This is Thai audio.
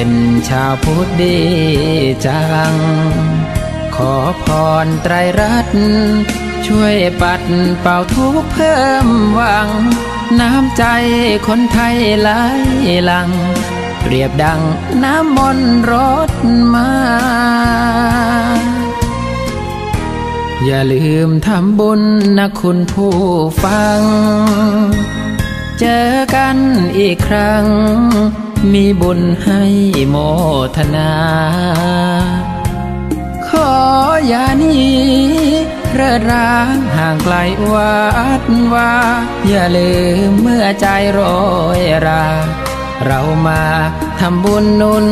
เป็นชาวพุทธดีจัง ขอพรไตรรัตน์ช่วยปัดเป่าทุกเพิ่มหวัง น้ำใจคนไทยไหลหลัง เปรียบดังน้ำมนต์รดมา อย่าลืมทำบุญนะคุณผู้ฟัง เจอกันอีกครั้ง มีบุญให้โมทนา ขออย่านีเรอร้างห่างไกลวัดว่าอย่าลืมเมื่อใจโรยรา เรามาทำบุญนุน